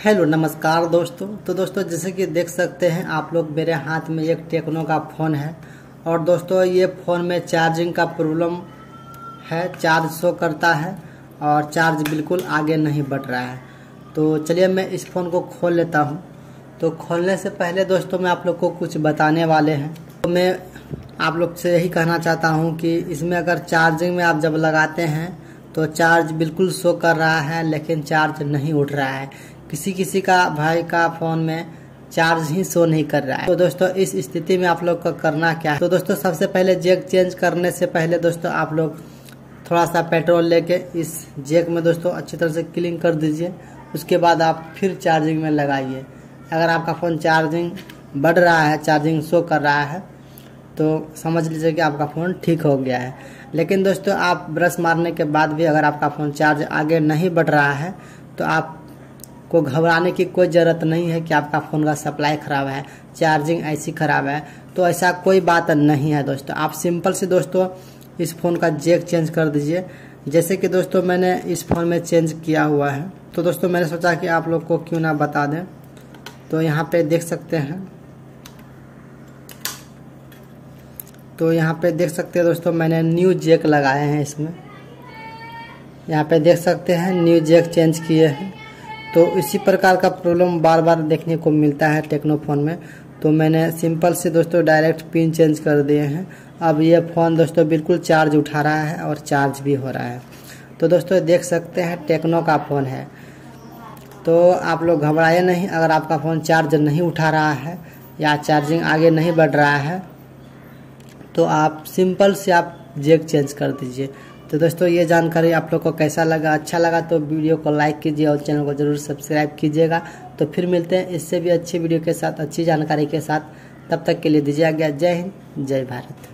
Hello, नमस्कार दोस्तों। तो दोस्तों, जैसे कि देख सकते हैं, आप लोग मेरे हाथ में एक टेक्नो का फ़ोन है। और दोस्तों, ये फ़ोन में चार्जिंग का प्रॉब्लम है, चार्ज शो करता है और चार्ज बिल्कुल आगे नहीं बढ़ रहा है। तो चलिए, मैं इस फ़ोन को खोल लेता हूँ। तो खोलने से पहले दोस्तों, मैं आप लोग को कुछ बताने वाले हैं। तो मैं आप लोग से यही कहना चाहता हूँ कि इसमें अगर चार्जिंग में आप जब लगाते हैं तो चार्ज बिल्कुल शो कर रहा है, लेकिन चार्ज नहीं उठ रहा है। किसी किसी का भाई का फ़ोन में चार्ज ही शो नहीं कर रहा है। तो दोस्तों, इस स्थिति में आप लोग को करना क्या है? तो दोस्तों, सबसे पहले जेक चेंज करने से पहले दोस्तों, आप लोग थोड़ा सा पेट्रोल लेके इस जेक में दोस्तों अच्छी तरह से क्लीन कर दीजिए। उसके बाद आप फिर चार्जिंग में लगाइए। अगर आपका फ़ोन चार्जिंग बढ़ रहा है, चार्जिंग शो कर रहा है तो समझ लीजिए कि आपका फ़ोन ठीक हो गया है। लेकिन दोस्तों, आप ब्रश मारने के बाद भी अगर आपका फ़ोन चार्ज आगे नहीं बढ़ रहा है तो आप को घबराने की कोई ज़रूरत नहीं है कि आपका फ़ोन का सप्लाई ख़राब है, चार्जिंग ऐसी ख़राब है तो ऐसा कोई बात नहीं है दोस्तों। आप सिंपल से दोस्तों इस फ़ोन का जेक चेंज कर दीजिए। जैसे कि दोस्तों मैंने इस फ़ोन में चेंज किया हुआ है तो दोस्तों मैंने सोचा कि आप लोग को क्यों ना बता दें। तो यहाँ पे देख सकते हैं। तो यहाँ पे देख सकते हैं दोस्तों मैंने न्यू जेक लगाए हैं इसमें। यहाँ पे देख सकते हैं न्यू जेक चेंज किए हैं। तो इसी प्रकार का प्रॉब्लम बार बार देखने को मिलता है टेक्नो फ़ोन में। तो मैंने सिंपल से दोस्तों डायरेक्ट पिन चेंज कर दिए हैं। अब ये फ़ोन दोस्तों बिल्कुल चार्ज उठा रहा है और चार्ज भी हो रहा है। तो दोस्तों देख सकते हैं टेक्नो का फ़ोन है। तो आप लोग घबराए नहीं, अगर आपका फ़ोन चार्ज नहीं उठा रहा है या चार्जिंग आगे नहीं बढ़ रहा है तो आप सिंपल से आप जेक चेंज कर दीजिए। तो दोस्तों, ये जानकारी आप लोग को कैसा लगा? अच्छा लगा तो वीडियो को लाइक कीजिए और चैनल को ज़रूर सब्सक्राइब कीजिएगा। तो फिर मिलते हैं इससे भी अच्छी वीडियो के साथ, अच्छी जानकारी के साथ। तब तक के लिए दीजिए आज्ञा। जय हिंद, जय भारत।